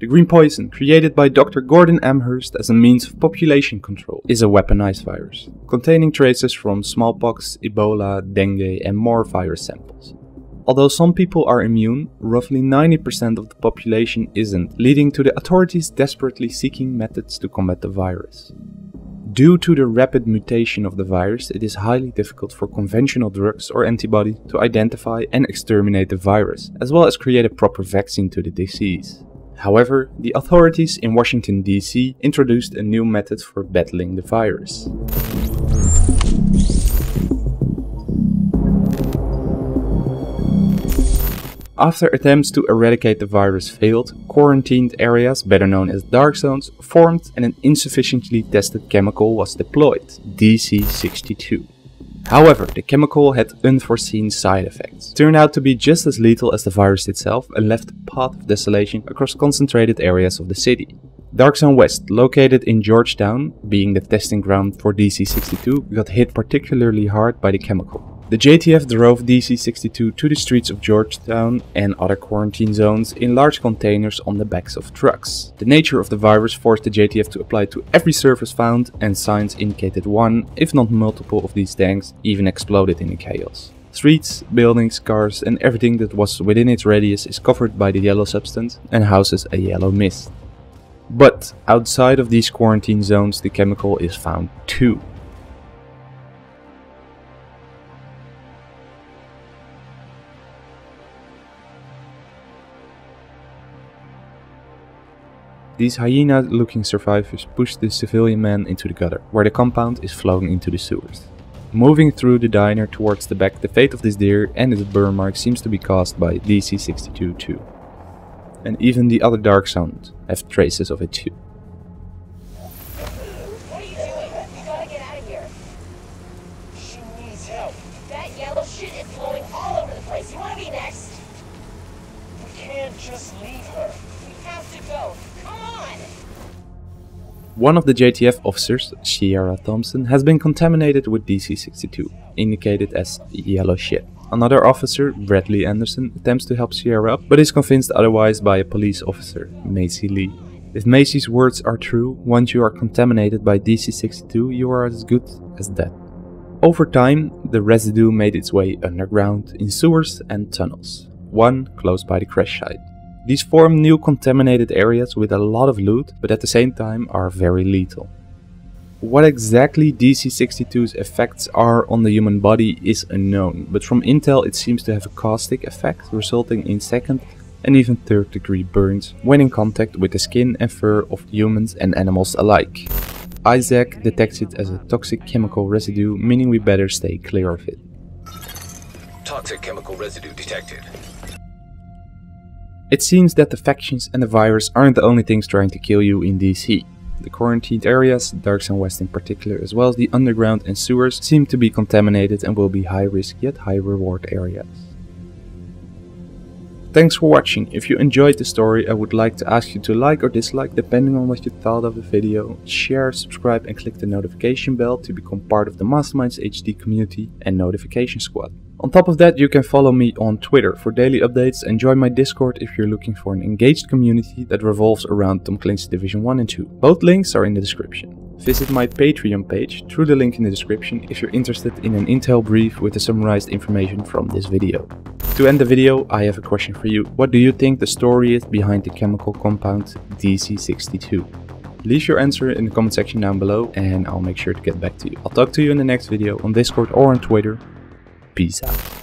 The green poison, created by Dr. Gordon Amherst as a means of population control, is a weaponized virus, containing traces from smallpox, Ebola, dengue and more virus samples. Although some people are immune, roughly 90% of the population isn't, leading to the authorities desperately seeking methods to combat the virus. Due to the rapid mutation of the virus, it is highly difficult for conventional drugs or antibody to identify and exterminate the virus, as well as create a proper vaccine to the disease. However, the authorities in Washington DC introduced a new method for battling the virus. After attempts to eradicate the virus failed, quarantined areas, better known as dark zones, formed and an insufficiently tested chemical was deployed, DC-62. However, the chemical had unforeseen side effects, turned out to be just as lethal as the virus itself and left a path of desolation across concentrated areas of the city. Dark Zone West, located in Georgetown, being the testing ground for DC-62, got hit particularly hard by the chemical. The JTF drove DC-62 to the streets of Georgetown and other quarantine zones in large containers on the backs of trucks. The nature of the virus forced the JTF to apply to every surface found and signs indicated one, if not multiple of these tanks even exploded in the chaos. Streets, buildings, cars and everything that was within its radius is covered by the yellow substance and houses a yellow mist. But outside of these quarantine zones the chemical is found too. These hyena-looking survivors push the civilian man into the gutter, where the compound is flowing into the sewers. Moving through the diner towards the back, the fate of this deer and its burn mark seems to be caused by DC-62 too. And even the other dark zones have traces of it too. What are you doing? We gotta get out of here. She needs help. That yellow shit is blowing all over the place. You wanna next? We can't just leave her. One of the JTF officers, Sierra Thompson, has been contaminated with DC-62, indicated as yellow shit. Another officer, Bradley Anderson, attempts to help Sierra up, but is convinced otherwise by a police officer, Macy Lee. If Macy's words are true, once you are contaminated by DC-62, you are as good as dead. Over time, the residue made its way underground in sewers and tunnels, one close by the crash site. These form new contaminated areas with a lot of loot, but at the same time are very lethal. What exactly DC-62's effects are on the human body is unknown, but from intel it seems to have a caustic effect, resulting in second and even third degree burns when in contact with the skin and fur of humans and animals alike. ISAC detects it as a toxic chemical residue, meaning we better stay clear of it. Toxic chemical residue detected. It seems that the factions and the virus aren't the only things trying to kill you in DC. The quarantined areas, Dark Zone West in particular, as well as the underground and sewers, seem to be contaminated and will be high risk yet high reward areas. Thanks for watching. If you enjoyed the story, I would like to ask you to like or dislike depending on what you thought of the video, share, subscribe and click the notification bell to become part of the Masterminds HD community and notification squad. On top of that, you can follow me on Twitter for daily updates and join my Discord if you're looking for an engaged community that revolves around Tom Clancy Division 1 and 2. Both links are in the description. Visit my Patreon page through the link in the description if you're interested in an intel brief with the summarized information from this video. To end the video, I have a question for you. What do you think the story is behind the chemical compound DC-62? Leave your answer in the comment section down below and I'll make sure to get back to you. I'll talk to you in the next video on Discord or on Twitter. Peace out.